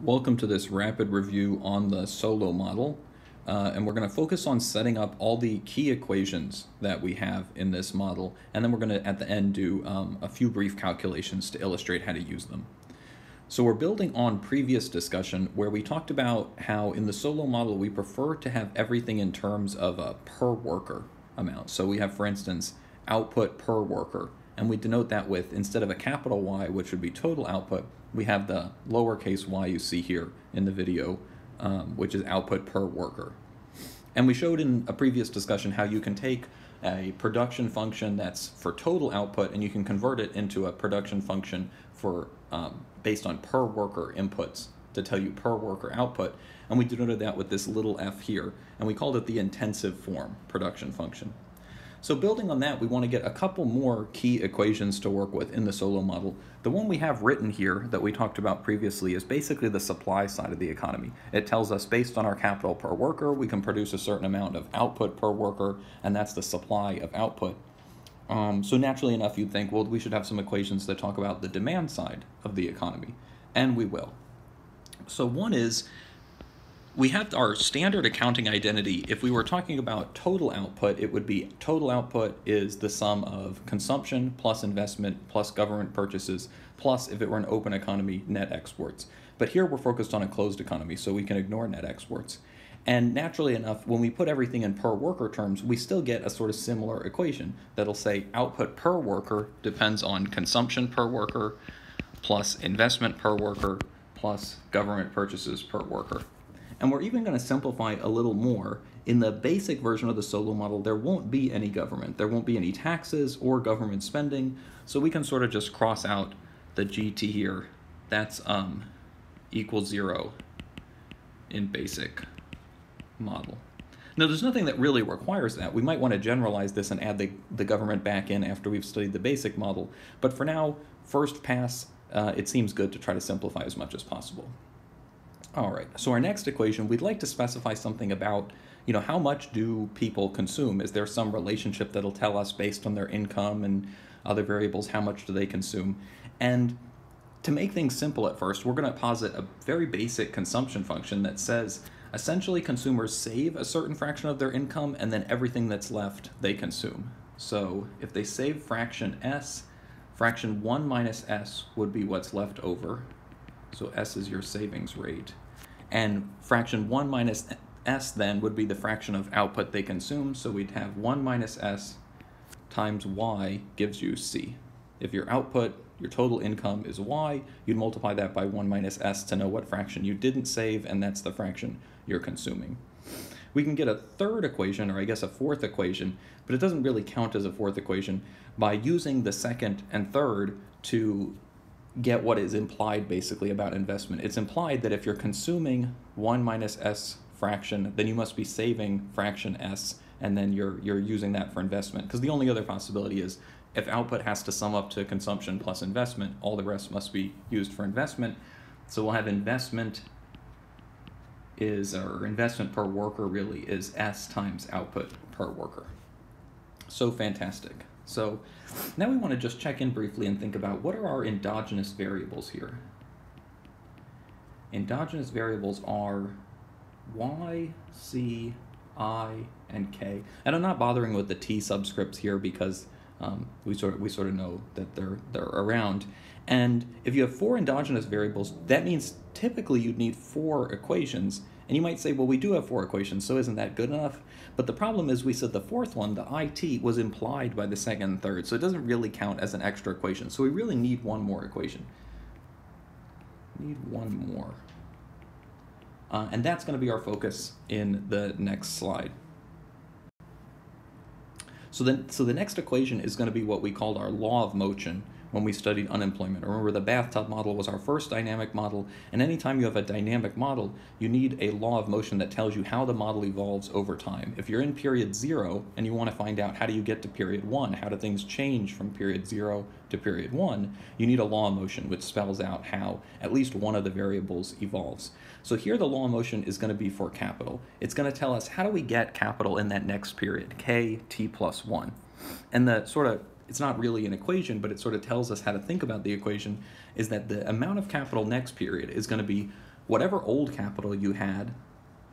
Welcome to this rapid review on the Solow model. Uh, and we're going to focus on setting up all the key equations that we have in this model. And then we're going to, at the end, do um, a few brief calculations to illustrate how to use them. So we're building on previous discussion where we talked about how in the Solow model we prefer to have everything in terms of a per worker amount. So we have, for instance, output per worker. And we denote that with, instead of a capital Y, which would be total output, we have the lowercase y you see here in the video, um, which is output per worker. And we showed in a previous discussion how you can take a production function that's for total output and you can convert it into a production function for um, based on per worker inputs to tell you per worker output. And we denoted that with this little f here, and we called it the intensive form production function. So building on that, we want to get a couple more key equations to work with in the Solow model. The one we have written here that we talked about previously is basically the supply side of the economy. It tells us based on our capital per worker, we can produce a certain amount of output per worker, and that's the supply of output. Um, so naturally enough, you'd think, well, we should have some equations that talk about the demand side of the economy, and we will. So one is we have our standard accounting identity. If we were talking about total output, it would be total output is the sum of consumption plus investment plus government purchases plus, if it were an open economy, net exports. But here we're focused on a closed economy, so we can ignore net exports. And naturally enough, when we put everything in per worker terms, we still get a sort of similar equation that'll say output per worker depends on consumption per worker plus investment per worker plus government purchases per worker. And we're even going to simplify a little more. In the basic version of the Solow model, there won't be any government. There won't be any taxes or government spending. So we can sort of just cross out the GT here. That's um, equals zero in basic model. Now, there's nothing that really requires that. We might want to generalize this and add the, the government back in after we've studied the basic model. But for now, first pass, uh, it seems good to try to simplify as much as possible. All right, so our next equation, we'd like to specify something about, you know, how much do people consume? Is there some relationship that'll tell us based on their income and other variables, how much do they consume? And to make things simple at first, we're going to posit a very basic consumption function that says essentially consumers save a certain fraction of their income and then everything that's left they consume. So if they save fraction s, fraction 1 minus s would be what's left over so S is your savings rate. And fraction 1 minus S then would be the fraction of output they consume. So we'd have 1 minus S times Y gives you C. If your output, your total income is Y, you'd multiply that by 1 minus S to know what fraction you didn't save, and that's the fraction you're consuming. We can get a third equation, or I guess a fourth equation, but it doesn't really count as a fourth equation, by using the second and third to get what is implied basically about investment. It's implied that if you're consuming 1 minus s fraction, then you must be saving fraction s, and then you're, you're using that for investment. Because the only other possibility is if output has to sum up to consumption plus investment, all the rest must be used for investment. So we'll have investment is, or investment per worker really is S times output per worker. So fantastic. So now we want to just check in briefly and think about what are our endogenous variables here. Endogenous variables are y, c, i, and k. And I'm not bothering with the t subscripts here because um, we sort of, we sort of know that they're they're around. And if you have four endogenous variables, that means typically you'd need four equations. And you might say, well, we do have four equations, so isn't that good enough? But the problem is we said the fourth one, the IT, was implied by the second and third, so it doesn't really count as an extra equation. So we really need one more equation. Need one more. Uh, and that's going to be our focus in the next slide. So, then, so the next equation is going to be what we called our law of motion, when we studied unemployment. Remember, the bathtub model was our first dynamic model, and anytime you have a dynamic model, you need a law of motion that tells you how the model evolves over time. If you're in period zero and you want to find out how do you get to period one, how do things change from period zero to period one, you need a law of motion which spells out how at least one of the variables evolves. So here the law of motion is going to be for capital. It's going to tell us how do we get capital in that next period, k t plus 1. And the sort of it's not really an equation, but it sort of tells us how to think about the equation, is that the amount of capital next period is going to be whatever old capital you had,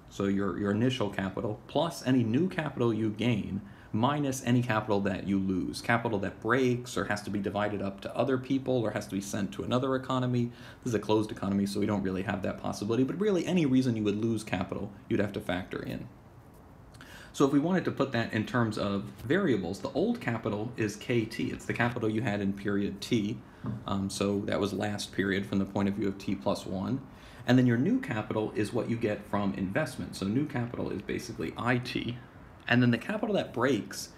so your, your initial capital, plus any new capital you gain, minus any capital that you lose. Capital that breaks or has to be divided up to other people or has to be sent to another economy. This is a closed economy, so we don't really have that possibility, but really any reason you would lose capital, you'd have to factor in. So if we wanted to put that in terms of variables, the old capital is KT. It's the capital you had in period T. Um, so that was last period from the point of view of T plus 1. And then your new capital is what you get from investment. So new capital is basically IT. And then the capital that breaks,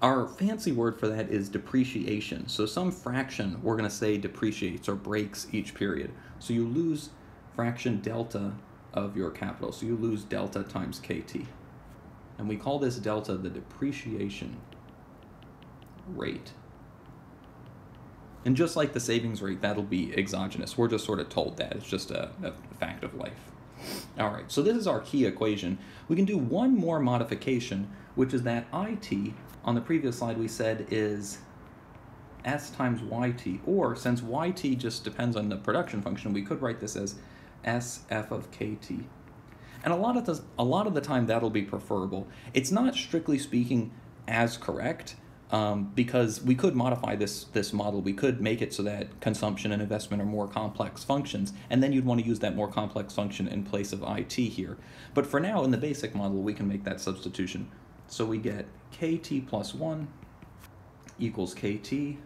our fancy word for that is depreciation. So some fraction we're going to say depreciates or breaks each period. So you lose fraction delta of your capital. So you lose delta times KT. And we call this delta the depreciation rate. And just like the savings rate, that'll be exogenous. We're just sort of told that. It's just a, a fact of life. All right, so this is our key equation. We can do one more modification, which is that IT, on the previous slide we said is S times YT, or since YT just depends on the production function, we could write this as SF of KT. And a lot of the, a lot of the time that'll be preferable. It's not strictly speaking as correct um, because we could modify this this model. We could make it so that consumption and investment are more complex functions, and then you'd want to use that more complex function in place of IT here. But for now, in the basic model, we can make that substitution. So we get kt plus 1 equals kt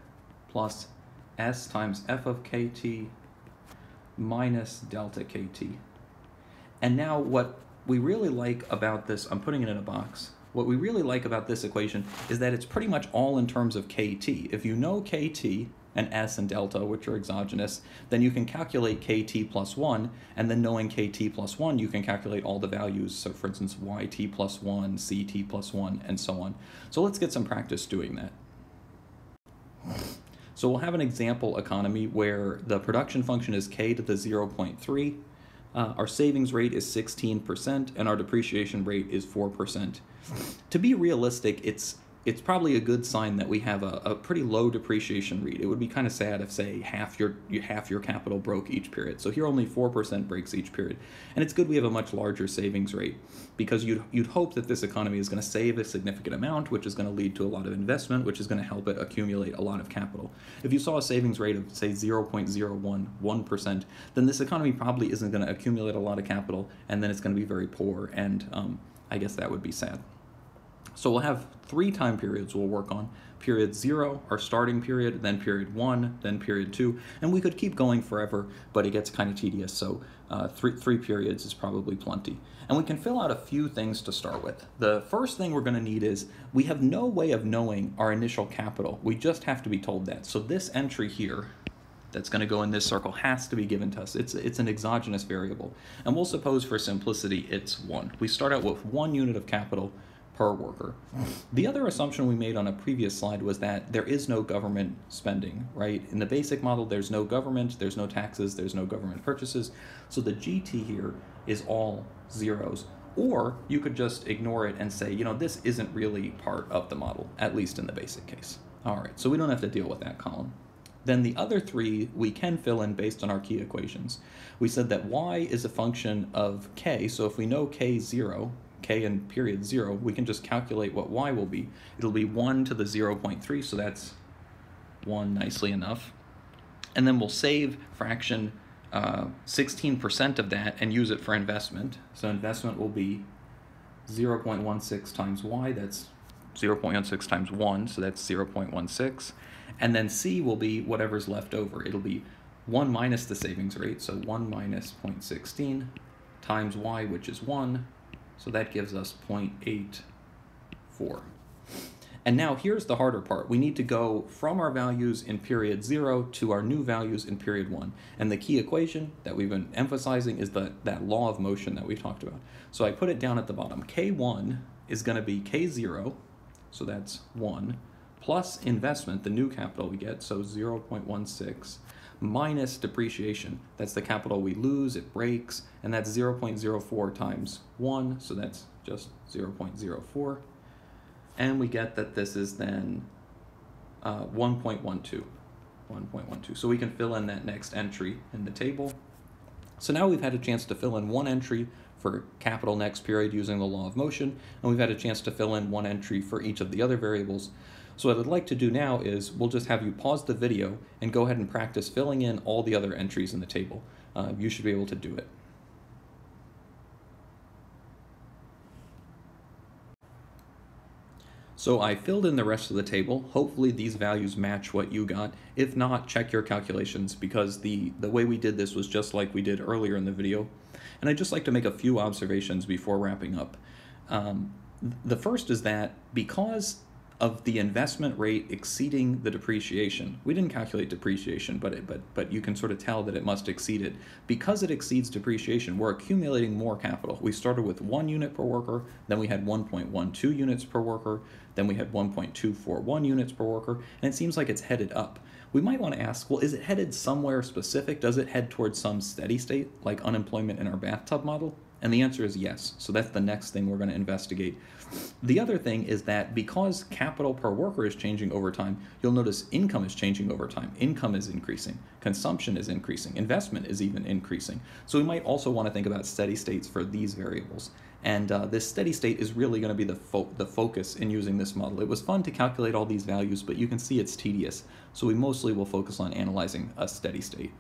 plus s times f of kt minus delta kt. And now what we really like about this, I'm putting it in a box, what we really like about this equation is that it's pretty much all in terms of kt. If you know kt and s and delta, which are exogenous, then you can calculate kt plus 1, and then knowing kt plus 1, you can calculate all the values. So for instance, yt plus 1, ct plus 1, and so on. So let's get some practice doing that. So we'll have an example economy where the production function is k to the 0.3, uh, our savings rate is 16%, and our depreciation rate is 4%. To be realistic, it's it's probably a good sign that we have a, a pretty low depreciation rate. It would be kind of sad if, say, half your half your capital broke each period. So here only four percent breaks each period, and it's good we have a much larger savings rate because you'd you'd hope that this economy is going to save a significant amount, which is going to lead to a lot of investment, which is going to help it accumulate a lot of capital. If you saw a savings rate of say 0.011 percent, then this economy probably isn't going to accumulate a lot of capital, and then it's going to be very poor, and um, I guess that would be sad. So we'll have three time periods we'll work on. Period zero, our starting period, then period one, then period two, and we could keep going forever, but it gets kind of tedious, so uh, three, three periods is probably plenty. And we can fill out a few things to start with. The first thing we're going to need is we have no way of knowing our initial capital. We just have to be told that. So this entry here, that's going to go in this circle has to be given to us. It's, it's an exogenous variable. And we'll suppose for simplicity it's 1. We start out with one unit of capital per worker. The other assumption we made on a previous slide was that there is no government spending, right? In the basic model, there's no government, there's no taxes, there's no government purchases. So the GT here is all zeros. Or you could just ignore it and say, you know, this isn't really part of the model, at least in the basic case. All right, so we don't have to deal with that column. Then the other three we can fill in based on our key equations. We said that y is a function of k, so if we know k is 0, k in period 0, we can just calculate what y will be. It'll be 1 to the 0.3, so that's 1 nicely enough. And then we'll save fraction 16% uh, of that and use it for investment. So investment will be 0.16 times y, that's 0.16 times 1, so that's 0.16. And then c will be whatever's left over. It'll be 1 minus the savings rate, so 1 minus 0.16 times y, which is 1, so that gives us 0.84. And now here's the harder part. We need to go from our values in period 0 to our new values in period 1. And the key equation that we've been emphasizing is the, that law of motion that we talked about. So I put it down at the bottom. K1 is going to be K0, so that's 1, plus investment, the new capital we get, so 0.16, minus depreciation. That's the capital we lose, it breaks, and that's 0.04 times 1, so that's just 0.04. And we get that this is then uh, 1.12. 1.12. So we can fill in that next entry in the table. So now we've had a chance to fill in one entry for capital next period using the law of motion, and we've had a chance to fill in one entry for each of the other variables. So what I'd like to do now is we'll just have you pause the video and go ahead and practice filling in all the other entries in the table. Uh, you should be able to do it. So I filled in the rest of the table. Hopefully these values match what you got. If not, check your calculations because the, the way we did this was just like we did earlier in the video. And I'd just like to make a few observations before wrapping up. Um, the first is that because of the investment rate exceeding the depreciation. We didn't calculate depreciation, but it, but but you can sort of tell that it must exceed it. Because it exceeds depreciation, we're accumulating more capital. We started with 1 unit per worker, then we had 1.12 units per worker, then we had 1.241 units per worker, and it seems like it's headed up. We might want to ask, well, is it headed somewhere specific? Does it head towards some steady state, like unemployment in our bathtub model? And the answer is yes. So that's the next thing we're going to investigate. The other thing is that because capital per worker is changing over time, you'll notice income is changing over time. Income is increasing, consumption is increasing, investment is even increasing. So we might also want to think about steady states for these variables. And uh, this steady state is really going to be the, fo the focus in using this model. It was fun to calculate all these values, but you can see it's tedious. So we mostly will focus on analyzing a steady state.